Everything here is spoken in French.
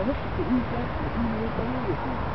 savais que c'était une place, une